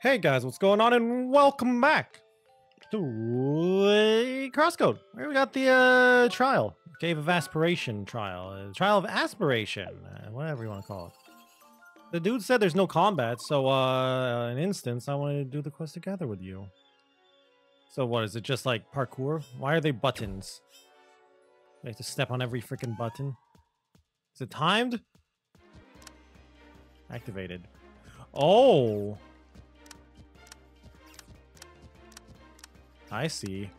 Hey guys, what's going on and welcome back to uh, CrossCode. We got the uh, trial, Cave of Aspiration trial, uh, trial of aspiration, uh, whatever you want to call it. The dude said there's no combat, so uh, an instance, I wanted to do the quest together with you. So what, is it just like parkour? Why are they buttons? You have to step on every freaking button. Is it timed? Activated. Oh! I see.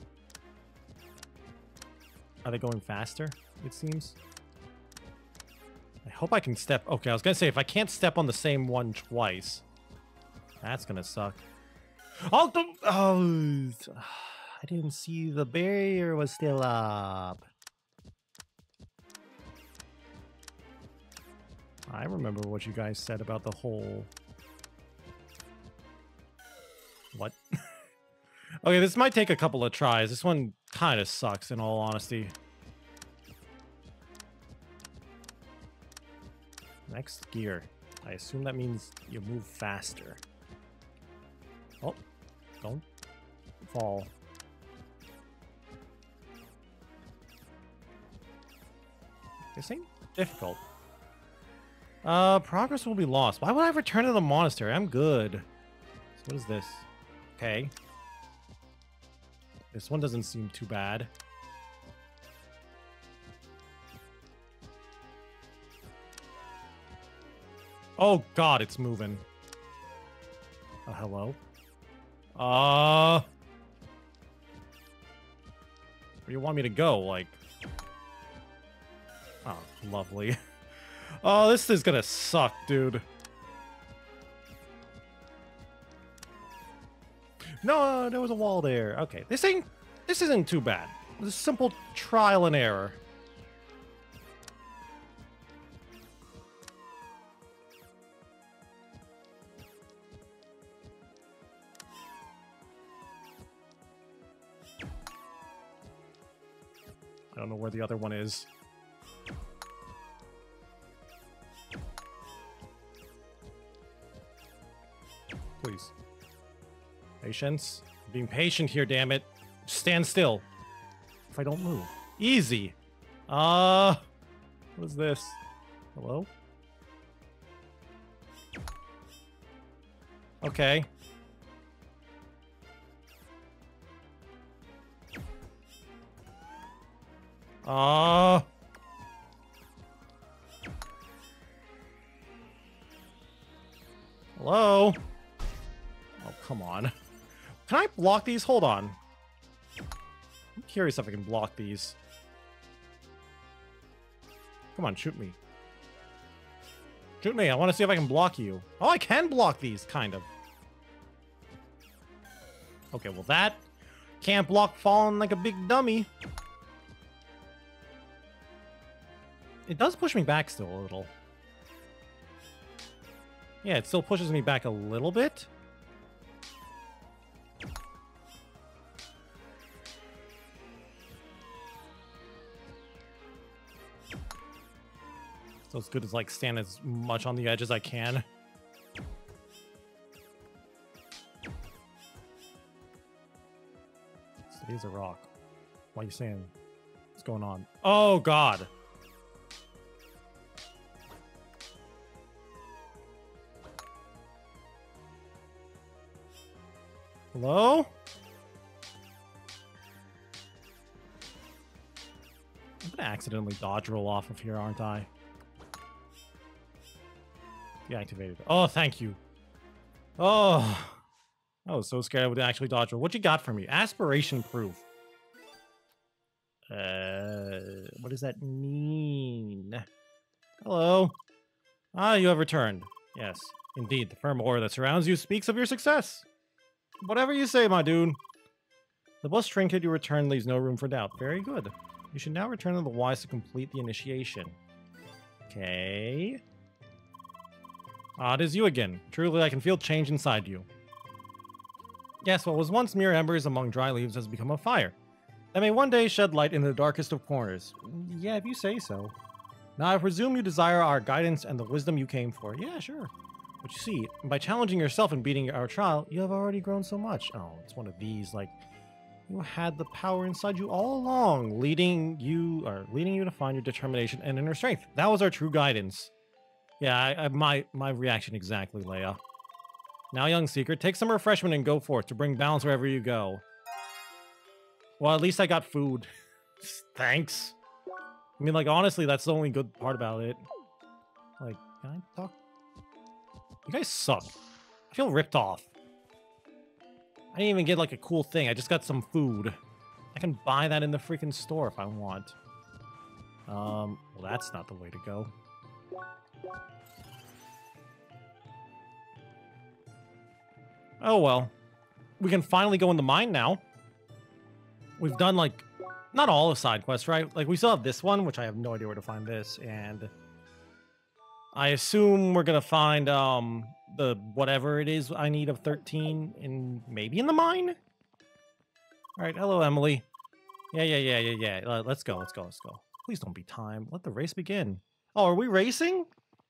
Are they going faster, it seems? I hope I can step... Okay, I was gonna say, if I can't step on the same one twice, that's gonna suck. Oh, oh, I didn't see the barrier was still up. I remember what you guys said about the whole... What? okay, this might take a couple of tries. This one kind of sucks, in all honesty. Next gear. I assume that means you move faster. Oh, don't fall. This ain't difficult. Uh, progress will be lost. Why would I return to the monastery? I'm good. So what is this? Okay. This one doesn't seem too bad. Oh god, it's moving. Uh, hello? Uh... Where you want me to go? Like... Oh, lovely. Oh, this is gonna suck, dude. No, there was a wall there. Okay, this ain't... This isn't too bad. It's is simple trial and error. I don't know where the other one is. Please. Patience. I'm being patient here, damn it. Stand still. If I don't move. Easy. Uh, what is this? Hello? Okay. Uh... Hello? Oh, come on. Can I block these? Hold on. I'm curious if I can block these. Come on, shoot me. Shoot me, I want to see if I can block you. Oh, I can block these, kind of. Okay, well that can't block falling like a big dummy. It does push me back still a little. Yeah, it still pushes me back a little bit. It's good as like stand as much on the edge as I can. He's a rock. Why are you saying? What's going on? Oh god. Hello? I'm gonna accidentally dodge roll off of here, aren't I? Deactivated. Oh, thank you. Oh. I was so scared I would actually dodge roll. What you got for me? Aspiration proof. Uh, what does that mean? Hello. Ah, you have returned. Yes, indeed. The firm aura that surrounds you speaks of your success. Whatever you say, my dude. The bus trinket you return leaves no room for doubt. Very good. You should now return to the wise to complete the initiation. Okay. It is you again. Truly, I can feel change inside you. Yes, what was once mere embers among dry leaves has become a fire. That may one day shed light in the darkest of corners. Yeah, if you say so. Now, I presume you desire our guidance and the wisdom you came for. Yeah, sure. But you see, by challenging yourself and beating our trial, you have already grown so much. Oh, it's one of these, like, you had the power inside you all along, leading you, or leading you to find your determination and inner strength. That was our true guidance. Yeah, I, I, my, my reaction exactly, Lea. Now, young seeker, take some refreshment and go forth to bring balance wherever you go. Well, at least I got food. Thanks. I mean, like, honestly, that's the only good part about it. Like, can I talk? You guys suck. I feel ripped off. I didn't even get, like, a cool thing. I just got some food. I can buy that in the freaking store if I want. Um, well, that's not the way to go. Oh, well. We can finally go in the mine now. We've done, like, not all the side quests, right? Like, we still have this one, which I have no idea where to find this, and... I assume we're gonna find, um, the whatever it is I need of 13 in... maybe in the mine? Alright, hello, Emilie. Yeah, yeah, yeah, yeah, yeah. Uh, let's go, let's go, let's go. Please don't be time. Let the race begin. Oh, are we racing?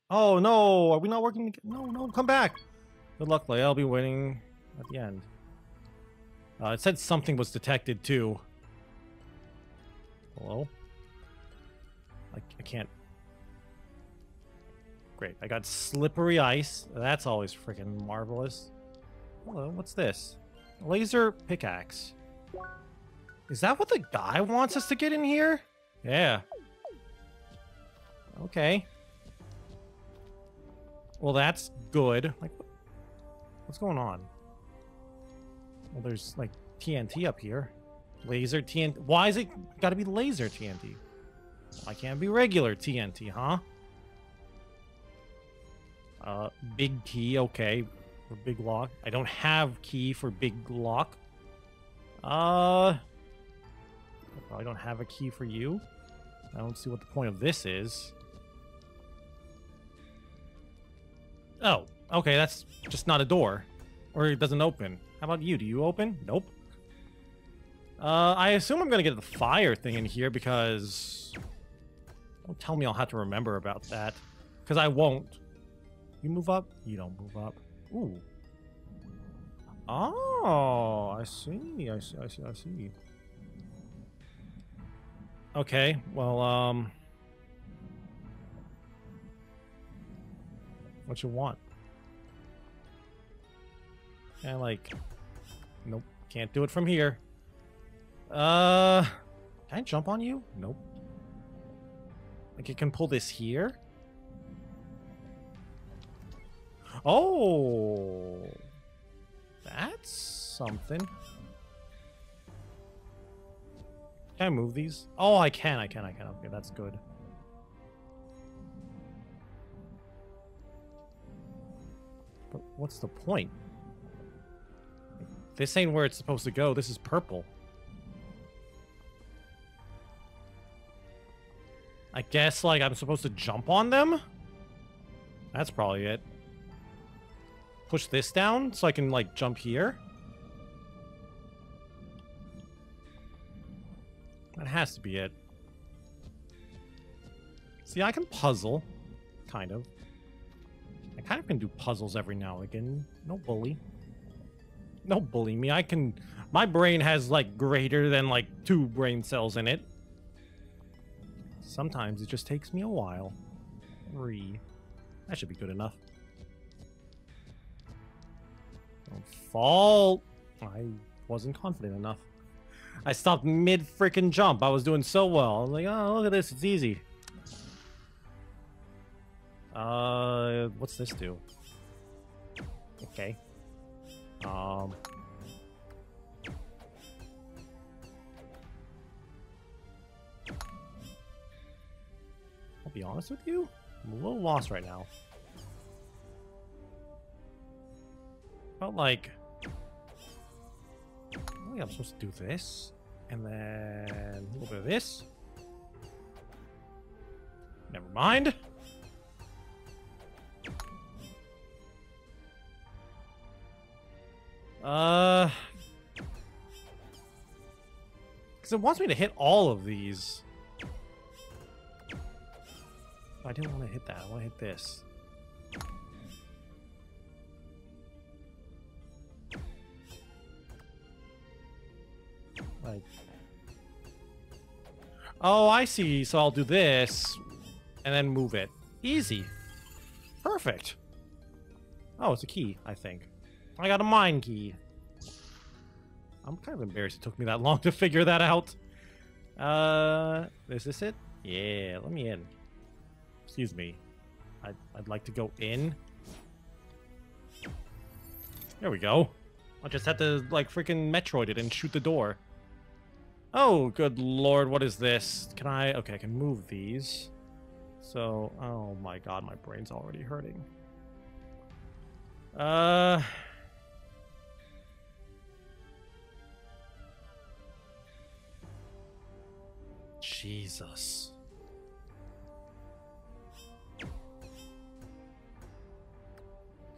Oh, no. Are we not working? No, no, come back. Good luck, Lea. I'll be waiting at the end. Uh, it said something was detected, too. Hello? I, I can't... Great. I got slippery ice. That's always freaking marvelous. Hello, what's this? Laser pickaxe. Is that what the guy wants us to get in here? Yeah. Okay. Well, that's good. Like, what's going on? Well, there's, like, TNT up here. Laser TNT. Why is it got to be laser TNT? Why can't it be regular TNT, huh? Uh, big key, okay. For big lock. I don't have key for big lock. Uh... I probably don't have a key for you. I don't see what the point of this is. Oh, okay, that's just not a door. Or it doesn't open. How about you? Do you open? Nope. Uh, I assume I'm gonna get the fire thing in here because... Don't tell me I'll have to remember about that. Because I won't. You move up? You don't move up. Ooh. Oh, I see. I see. I see. I see. Okay. Well, um... What you want? And like... Nope. Can't do it from here. Uh, can I jump on you? Nope. Like, it can pull this here? Oh! That's something. Can I move these? Oh, I can, I can, I can. Okay, that's good. What's the point? This ain't where it's supposed to go. This is purple. I guess, like, I'm supposed to jump on them? That's probably it. Push this down so I can, like, jump here? That has to be it. See, I can puzzle. Kind of. I kind of can do puzzles every now and again. No bully. No bully me. I can... My brain has, like, greater than, like, two brain cells in it. Sometimes it just takes me a while. Three. That should be good enough. Don't fall. I wasn't confident enough. I stopped mid freaking jump. I was doing so well. I was like, oh, look at this. It's easy. Uh, what's this do? Okay. Um, I'll be honest with you, I'm a little lost right now. Felt like... I think I'm supposed to do this, and then a little bit of this. Never mind. Uh, because it wants me to hit all of these. Oh, I didn't want to hit that. I want to hit this. Like, oh, I see. So I'll do this, and then move it. Easy. Perfect. Oh, it's a key, I think. I got a mine key. I'm kind of embarrassed it took me that long to figure that out. Uh, is this it? Yeah, let me in. Excuse me. I'd, I'd like to go in. There we go. I just had to, like, freaking Metroid it and shoot the door. Oh, good lord, what is this? Can I... Okay, I can move these. So, oh my god, my brain's already hurting. Uh... Jesus.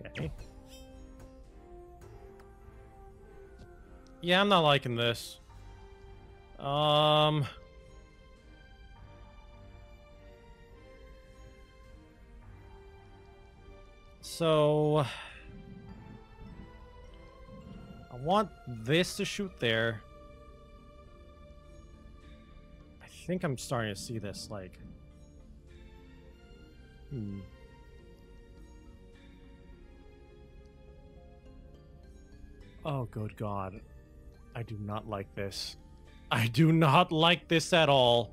Okay. Yeah, I'm not liking this. Um... So... I want this to shoot there. Think I'm starting to see this, like... Hmm. Oh, good God. I do not like this. I do not like this at all.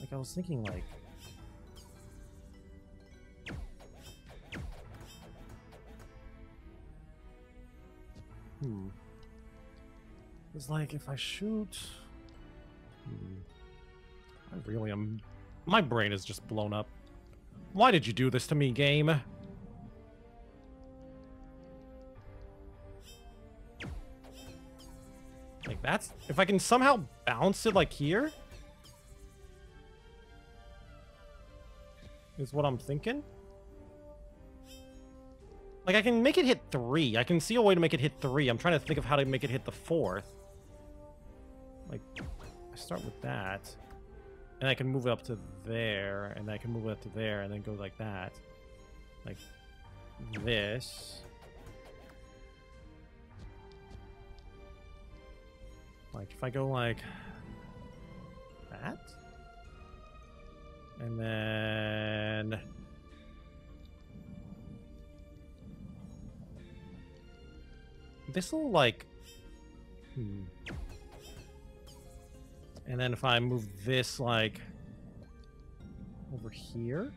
Like, I was thinking, like... It's like, if I shoot... Hmm. I really am... My brain is just blown up. Why did you do this to me, game? Like that's if I can somehow bounce it like here is what I'm thinking. Like I can make it hit three. I can see a way to make it hit three. I'm trying to think of how to make it hit the fourth. Like I start with that. And I can move it up to there, and I can move it up to there, and then go like that. Like this. Like, if I go like that, and then this will like, hmm. And then if I move this like over here.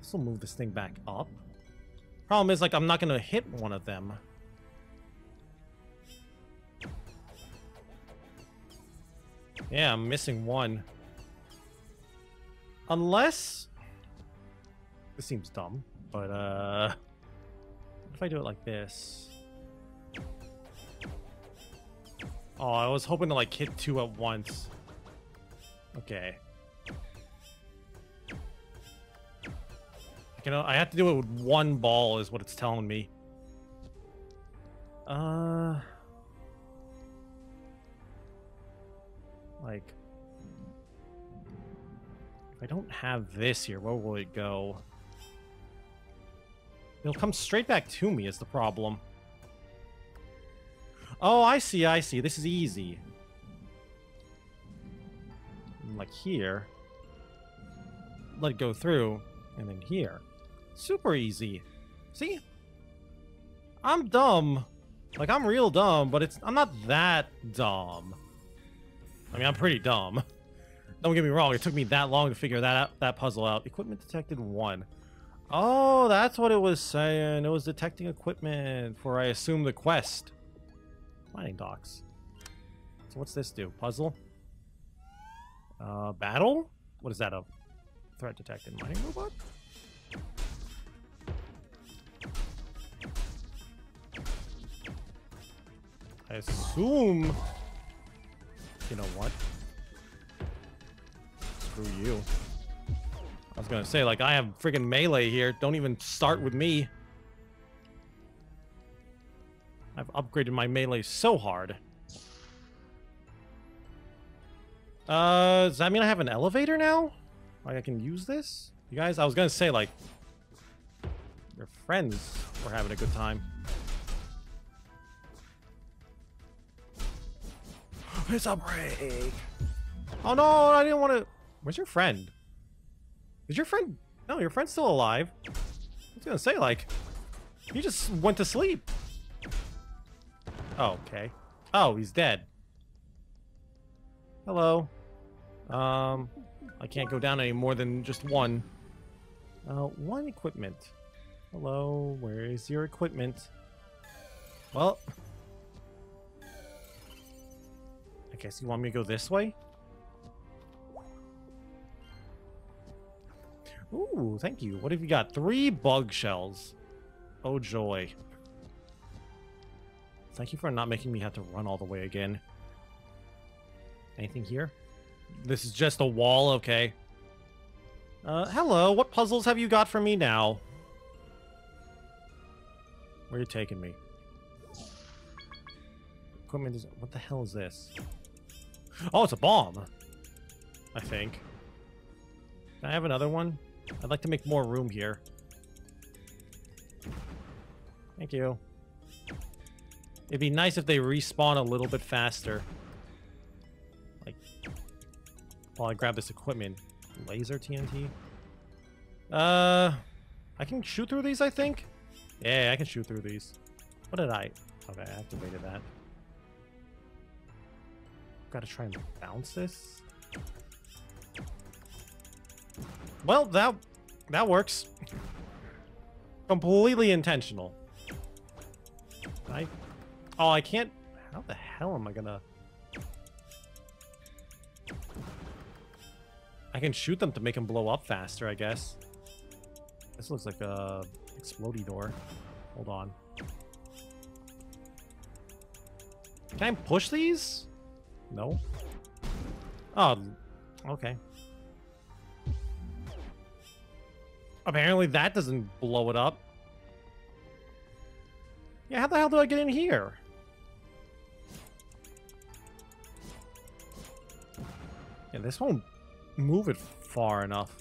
This will move this thing back up. Problem is, like, I'm not gonna hit one of them. Yeah, I'm missing one. Unless... This seems dumb, but, uh... If I do it like this? Oh, I was hoping to, like, hit two at once. Okay. You know, I have to do it with one ball is what it's telling me. Uh... Like... If I don't have this here, where will it go? It'll come straight back to me is the problem. Oh, I see, I see. This is easy. Like here. Let it go through, and then here. Super easy. See? I'm dumb. Like, I'm real dumb, but it's I'm not that dumb. I mean, I'm pretty dumb. Don't get me wrong, it took me that long to figure that out, that puzzle out. Equipment detected one. Oh, that's what it was saying. It was detecting equipment for, I assume, the quest. Mining docks. So what's this do? Puzzle? Uh, battle? What is that, a threat detected mining robot? I assume... You know what? Screw you. Was gonna say, like, I have friggin' melee here. Don't even start with me. I've upgraded my melee so hard. Uh, does that mean I have an elevator now? Like, I can use this? You guys, I was gonna say, like, your friends were having a good time. It's a break. Oh no, I didn't want to. Where's your friend? Is your friend? No, your friend's still alive. I was gonna say, like, he just went to sleep. Oh, okay. Oh, he's dead. Hello. Um, I can't go down any more than just one. Uh, one equipment. Hello, where is your equipment? Well, I guess you want me to go this way? Ooh, thank you. What have you got? Three bug shells. Oh, joy. Thank you for not making me have to run all the way again. Anything here? This is just a wall, okay. Uh, hello, what puzzles have you got for me now? Where are you taking me? Equipment is... What the hell is this? Oh, it's a bomb! I think. Can I have another one? I'd like to make more room here. Thank you. It'd be nice if they respawn a little bit faster. Like, while I grab this equipment. Laser TNT? Uh, I can shoot through these, I think? Yeah, I can shoot through these. What did I... Okay, I activated that. Gotta try and bounce this. Well, that that works. Completely intentional. I Oh, I can't how the hell am I gonna I can shoot them to make them blow up faster, I guess. This looks like a explodey door. Hold on. Can I push these? No. Oh, okay. Apparently that doesn't blow it up. Yeah, how the hell do I get in here? Yeah, this won't move it far enough.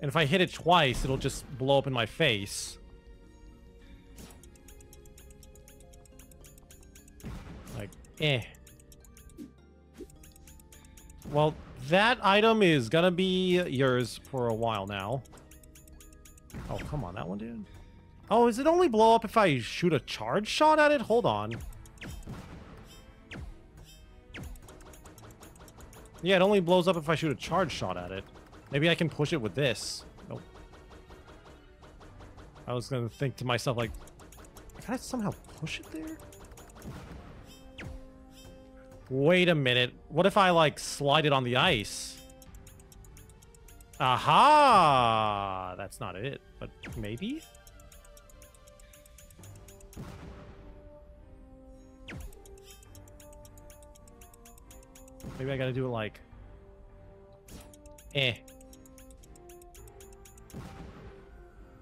And if I hit it twice, it'll just blow up in my face. Like, eh. Well, that item is gonna be yours for a while now. Oh, come on, that one, dude. Oh, is it only blow up if I shoot a charge shot at it? Hold on. Yeah, it only blows up if I shoot a charge shot at it. Maybe I can push it with this. Nope. I was gonna think to myself, like, can I somehow push it there? Wait a minute. What if I, like, slide it on the ice? Aha! That's not it, but maybe? Maybe I gotta do it like... Eh.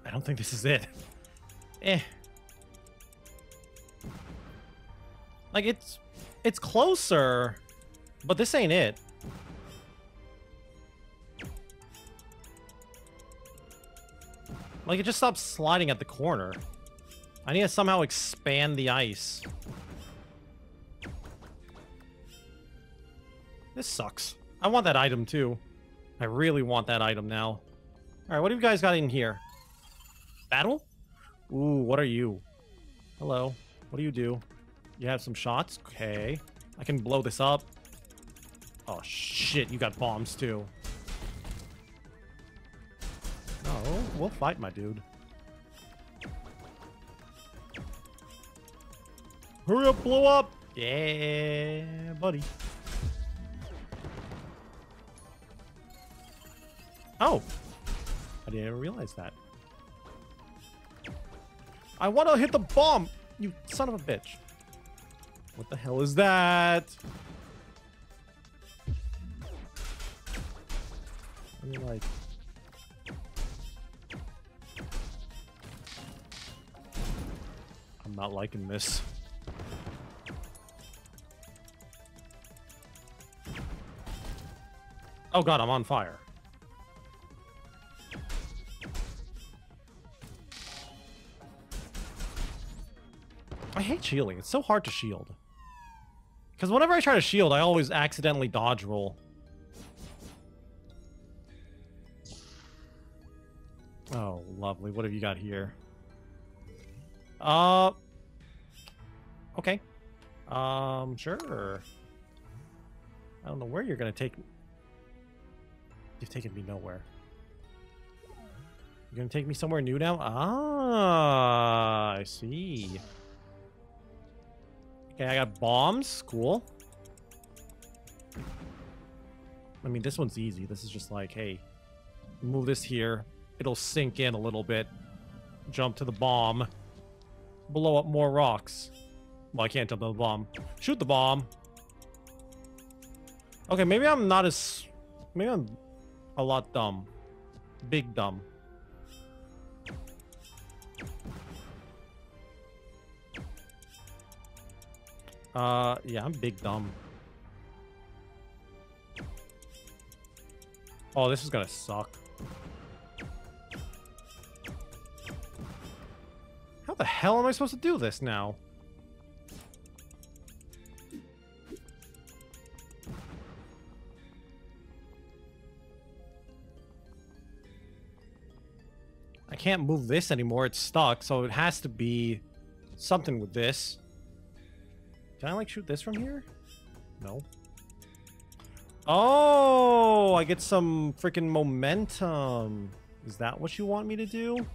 I don't think this is it. Eh. Like, it's... It's closer, but this ain't it. Like, it just stops sliding at the corner. I need to somehow expand the ice. This sucks. I want that item, too. I really want that item now. Alright, what do you guys got in here? Battle? Ooh, what are you? Hello. What do you do? You have some shots? Okay. I can blow this up. Oh, shit. You got bombs, too. No, we'll fight, my dude. Hurry up, blow up! Yeah, buddy. Oh! I didn't realize that. I want to hit the bomb! You son of a bitch. What the hell is that? I mean, like... I'm not liking this. Oh god, I'm on fire. I hate shielding. It's so hard to shield. Because whenever I try to shield, I always accidentally dodge roll. Oh, lovely. What have you got here? Uh... Okay. Um, sure. I don't know where you're gonna take me. You've taken me nowhere. You're gonna take me somewhere new now? Ah, I see. Okay, I got bombs. Cool. I mean, this one's easy. This is just like, hey, move this here. It'll sink in a little bit. Jump to the bomb. Blow up more rocks. Well, I can't jump to the bomb. Shoot the bomb. Okay, maybe I'm not as... Maybe I'm a lot dumb. Big dumb. Uh, yeah, I'm big dumb. Oh, this is gonna suck. How the hell am I supposed to do this now? I can't move this anymore. It's stuck, so it has to be something with this. Can I, like, shoot this from here? No. Oh, I get some freaking momentum. Is that what you want me to do?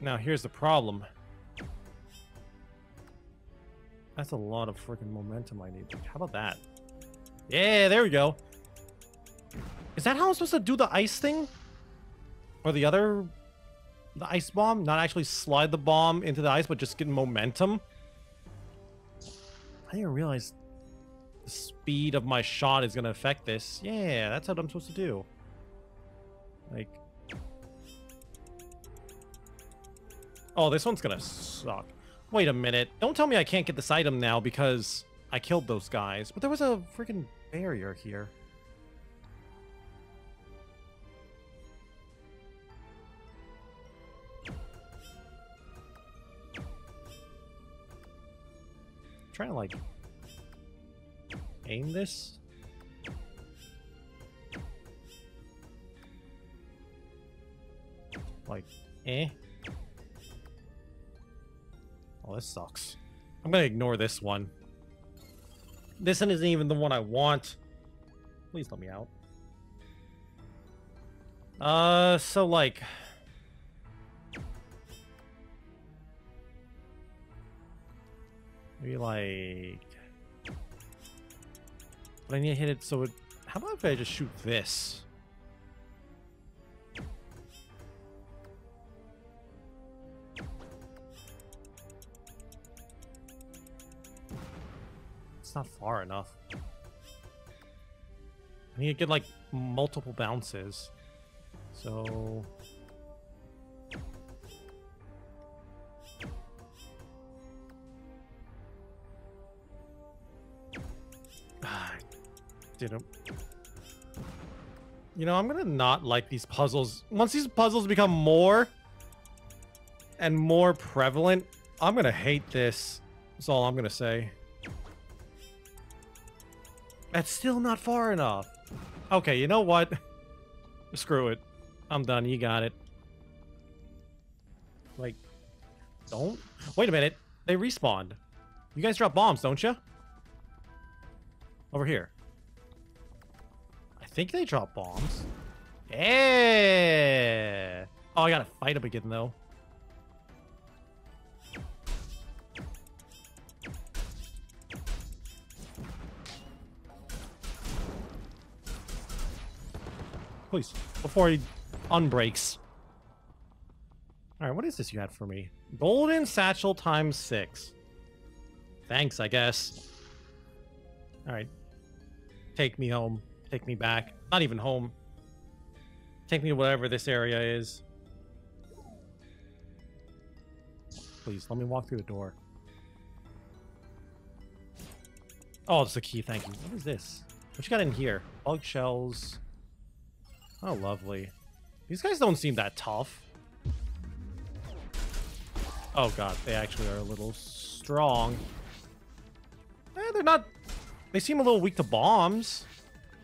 Now, here's the problem. That's a lot of freaking momentum I need. How about that? Yeah, there we go. Is that how I'm supposed to do the ice thing? Or the other... The ice bomb? Not actually slide the bomb into the ice, but just get momentum? I didn't realize the speed of my shot is going to affect this. Yeah, that's what I'm supposed to do. Like... Oh, this one's going to suck. Wait a minute. Don't tell me I can't get this item now because... I killed those guys, but there was a freaking barrier here. Trying to like aim this. Like, eh? Oh, this sucks. I'm gonna ignore this one. This one isn't even the one I want. Please let me out. Uh, so like... Maybe like... But I need to hit it so it... How about if I just shoot this? It's not far enough. I need to get, like, multiple bounces. So... Didn't... You know, I'm gonna not like these puzzles. Once these puzzles become more and more prevalent, I'm gonna hate this. That's all I'm gonna say. That's still not far enough. Okay, you know what? Screw it. I'm done. You got it. Like, don't... Wait a minute. They respawned. You guys drop bombs, don't you? Over here. Think they drop bombs. Yeah! Oh, I gotta fight them again, though. please. Before he unbreaks. Alright, what is this you had for me? Golden satchel times six. Thanks, I guess. Alright. Take me home. Take me back. Not even home. Take me to whatever this area is. Please, let me walk through the door. Oh, it's the key. Thank you. What is this? What you got in here? Bug shells. Oh, lovely. These guys don't seem that tough. Oh god, they actually are a little strong. Eh, they're not... They seem a little weak to bombs.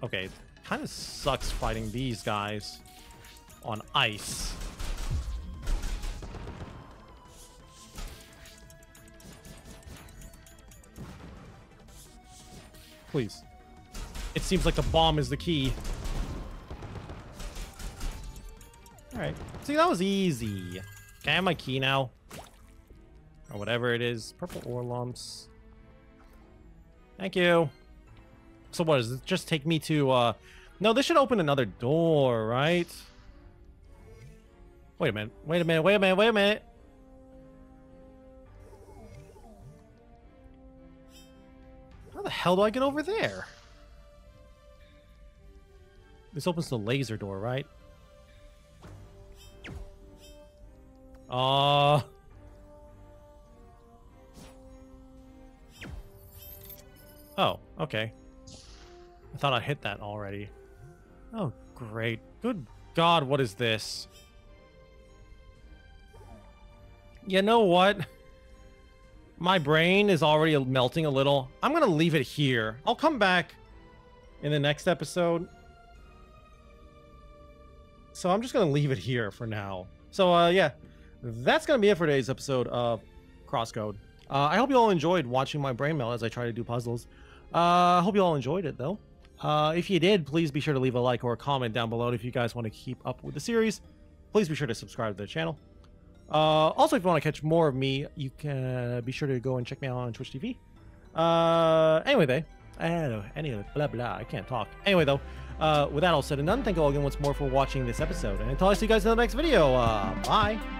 Okay, kind of sucks fighting these guys on ice. Please. It seems like the bomb is the key. Alright. See, that was easy. Can I have my key now? Or whatever it is. Purple ore lumps. Thank you. So what, does it just take me to, uh... No, this should open another door, right? Wait a minute. Wait a minute. Wait a minute. Wait a minute. How the hell do I get over there? This opens the laser door, right? Uh... Oh, okay. I thought I hit that already. Oh, great. Good God, what is this? You know what? My brain is already melting a little. I'm going to leave it here. I'll come back in the next episode. So I'm just going to leave it here for now. So, uh, yeah, that's going to be it for today's episode of CrossCode. Uh, I hope you all enjoyed watching my brain melt as I try to do puzzles. Uh, I uh, hope you all enjoyed it, though. Uh, if you did, please be sure to leave a like or a comment down below. And if you guys want to keep up with the series, please be sure to subscribe to the channel. Uh, also, if you want to catch more of me, you can be sure to go and check me out on Twitch TV. Uh, anyway, they, I don't know, any blah blah. I can't talk. Anyway, though, uh, with that all said and done, thank you all again once more for watching this episode, and until I see you guys in the next video, uh, bye.